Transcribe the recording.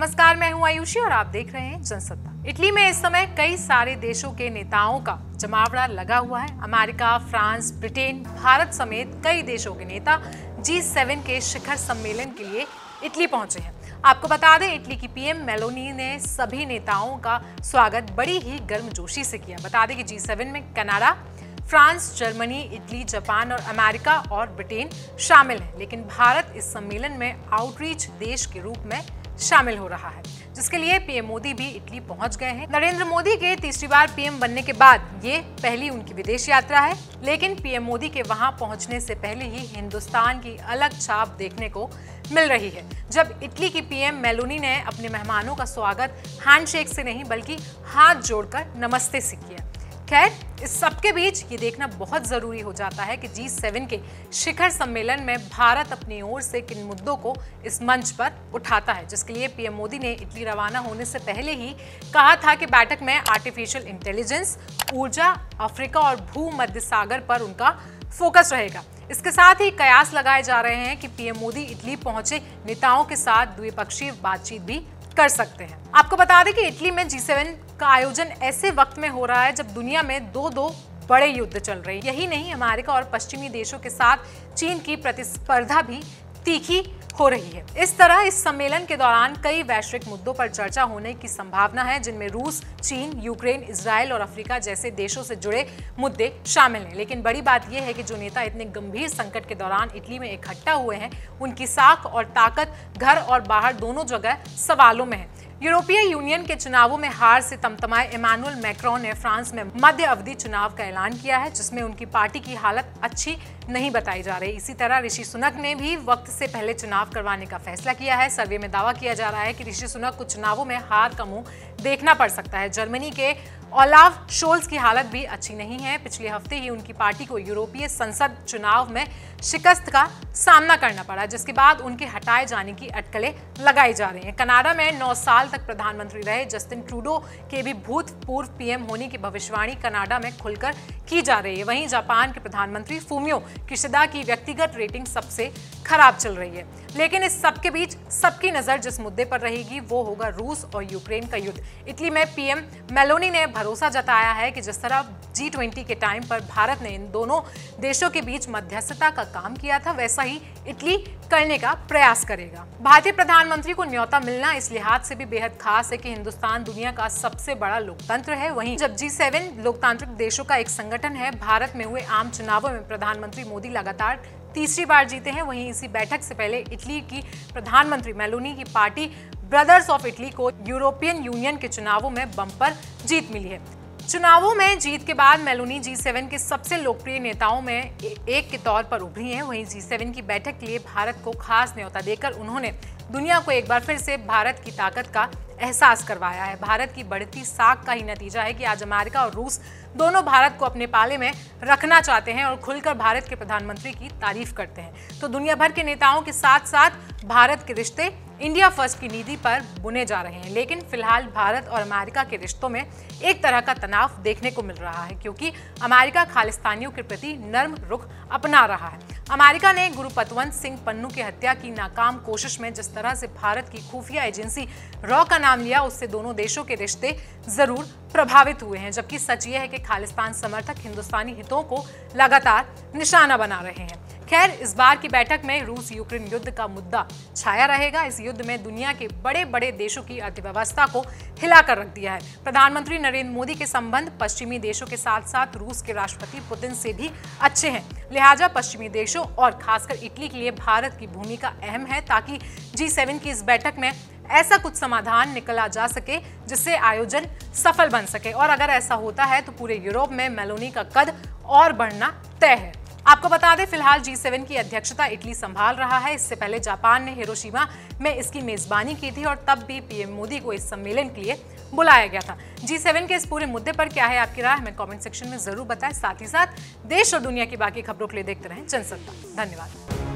नमस्कार, मैं हूँ आयुषी और आप देख रहे हैं जनसत्ता। इटली में इस समय कई सारे देशों के नेताओं का जमावड़ा लगा हुआ है। अमेरिका, फ्रांस, ब्रिटेन, भारत समेत कई देशों के नेता जी सेवन के शिखर सम्मेलन के लिए इटली पहुँचे हैं। आपको बता दें, इटली की पीएम मेलोनी ने सभी नेताओं का स्वागत बड़ी ही गर्मजोशी से किया। बता दें कि जी सेवन में Canada, France, Germany, Italy, Japan और अमेरिका और ब्रिटेन शामिल हैं। लेकिन भारत इस सम्मेलन में आउटरीच देश के रूप में शामिल हो रहा है, जिसके लिए पीएम मोदी भी इटली पहुँच गए हैं। नरेंद्र मोदी के तीसरी बार पीएम बनने के बाद ये पहली उनकी विदेश यात्रा है, लेकिन पीएम मोदी के वहाँ पहुँचने से पहले ही हिंदुस्तान की अलग छाप देखने को मिल रही है। जब इटली की पीएम मेलोनी ने अपने मेहमानों का स्वागत हैंडशेक से नहीं, बल्कि हाथ जोड़कर नमस्ते से किया। खैर, इस सबके बीच ये देखना बहुत ज़रूरी हो जाता है कि जी सेवन के शिखर सम्मेलन में भारत अपनी ओर से किन मुद्दों को इस मंच पर उठाता है, जिसके लिए पीएम मोदी ने इटली रवाना होने से पहले ही कहा था कि बैठक में आर्टिफिशियल इंटेलिजेंस ऊर्जा, अफ्रीका और भू मध्य सागर पर उनका फोकस रहेगा। इसके साथ ही कयास लगाए जा रहे हैं कि पीएम मोदी इटली पहुँचे, नेताओं के साथ द्विपक्षीय बातचीत भी कर सकते हैं। आपको बता दें कि इटली में जी सेवन का आयोजन ऐसे वक्त में हो रहा है जब दुनिया में दो दो बड़े युद्ध चल रहे यही नहीं, अमेरिका और पश्चिमी देशों के साथ चीन की प्रतिस्पर्धा भी तीखी हो रही है। इस तरह इस सम्मेलन के दौरान कई वैश्विक मुद्दों पर चर्चा होने की संभावना है, जिनमें रूस, चीन, यूक्रेन इसराइल और अफ्रीका जैसे देशों से जुड़े मुद्दे शामिल हैं। लेकिन बड़ी बात यह है कि जो नेता इतने गंभीर संकट के दौरान इटली में इकट्ठा हुए हैं, उनकी साख और ताकत घर और बाहर दोनों जगह सवालों में है। यूरोपीय यूनियन के चुनावों में हार से तमतमाए इमानुअल मैक्रोन ने फ्रांस में मध्य अवधि चुनाव का ऐलान किया है, जिसमें उनकी पार्टी की हालत अच्छी नहीं बताई जा रही। इसी तरह ऋषि सुनक ने भी वक्त से पहले चुनाव करवाने का फैसला किया है। सर्वे में दावा किया जा रहा है कि ऋषि सुनक को चुनावों में हार का मुँह देखना पड़ सकता है। जर्मनी के ओलाव, शोल्स की हालत भी अच्छी नहीं है। पिछले हफ़्ते ही उनकी पार्टी को यूरोपीय संसद चुनाव में शिकस्त का सामना करना पड़ा, जिसके बाद उनके हटाए जाने की अटकलें लगाई जा रही हैं। कनाडा में नौ साल तक प्रधानमंत्री रहे जस्टिन ट्रूडो के भी भूतपूर्व पीएम होने की भविष्यवाणी कनाडा में खुलकर की जा रही है। वहीं जापान के प्रधानमंत्री फूमियो किशिदा की व्यक्तिगत रेटिंग सबसे खराब चल रही है। लेकिन इस सबके बीच सबकी नज़र जिस मुद्दे पर रहेगी, वो होगा रूस और यूक्रेन का युद्ध। इटली में पीएम मेलोनी ने भरोसा जताया है कि जिस तरह जी ट्वेंटी के टाइम पर भारत ने इन दोनों देशों के बीच मध्यस्थता का काम किया था, वैसा ही इटली करने का प्रयास करेगा। भारतीय प्रधानमंत्री को न्योता मिलना इस लिहाज से भी बेहद खास है कि हिंदुस्तान दुनिया का सबसे बड़ा लोकतंत्र है। वहीं जब जी सेवन लोकतांत्रिक देशों का एक संगठन है, भारत में हुए आम चुनावों में प्रधानमंत्री मोदी लगातार तीसरी बार जीते हैं। वहीं इसी बैठक से पहले इटली की प्रधानमंत्री मेलोनी की पार्टी ब्रदर्स ऑफ़ इटली को यूरोपियन यूनियन के चुनावों में बम्पर जीत मिली है। चुनावों में जीत के बाद मेलोनी जी सेवन के सबसे लोकप्रिय नेताओं में एक के तौर पर उभरी हैं। वहीं जी सेवन की बैठक के लिए भारत को खास न्योता देकर उन्होंने दुनिया को एक बार फिर से भारत की ताकत का एहसास करवाया है। भारत की बढ़ती साख का ही नतीजा है कि आज अमेरिका और रूस दोनों भारत को अपने पाले में रखना चाहते हैं और खुलकर भारत के प्रधानमंत्री की तारीफ़ करते हैं। तो दुनिया भर के नेताओं के साथ साथ भारत के रिश्ते इंडिया फ़र्स्ट की नीति पर बुने जा रहे हैं। लेकिन फ़िलहाल भारत और अमेरिका के रिश्तों में एक तरह का तनाव देखने को मिल रहा है, क्योंकि अमेरिका खालिस्तानियों के प्रति नर्म रुख अपना रहा है। अमेरिका ने गुरु पतवंत सिंह पन्नू की हत्या की नाकाम कोशिश में जिस तरह से भारत की खुफिया एजेंसी रॉ का नाम लिया, उससे दोनों देशों के रिश्ते ज़रूर प्रभावित हुए हैं। जबकि सच यह है कि खालिस्तान समर्थक हिंदुस्तानी हितों को लगातार निशाना बना रहे हैं। खैर, इस बार की बैठक में रूस यूक्रेन युद्ध का मुद्दा छाया रहेगा। इस युद्ध में दुनिया के बड़े बड़े देशों की अर्थव्यवस्था को हिलाकर रख दिया है। प्रधानमंत्री नरेंद्र मोदी के संबंध पश्चिमी देशों के साथ साथ रूस के राष्ट्रपति पुतिन से भी अच्छे हैं। लिहाजा पश्चिमी देशों और खासकर इटली के लिए भारत की भूमिका अहम है ताकि जी सेवन की इस बैठक में ऐसा कुछ समाधान निकला जा सके जिससे आयोजन सफल बन सके। और अगर ऐसा होता है तो पूरे यूरोप में मेलोनी का कद और बढ़ना तय है। आपको बता दें, फ़िलहाल जी सेवन की अध्यक्षता इटली संभाल रहा है। इससे पहले जापान ने हिरोशिमा में इसकी मेजबानी की थी और तब भी पीएम मोदी को इस सम्मेलन के लिए बुलाया गया था। जी सेवन के इस पूरे मुद्दे पर क्या है आपकी राय? हमें कमेंट सेक्शन में ज़रूर बताएँ। साथ ही साथ देश और दुनिया की बाकी खबरों के लिए देखते रहें जनसत्ता धन्यवाद।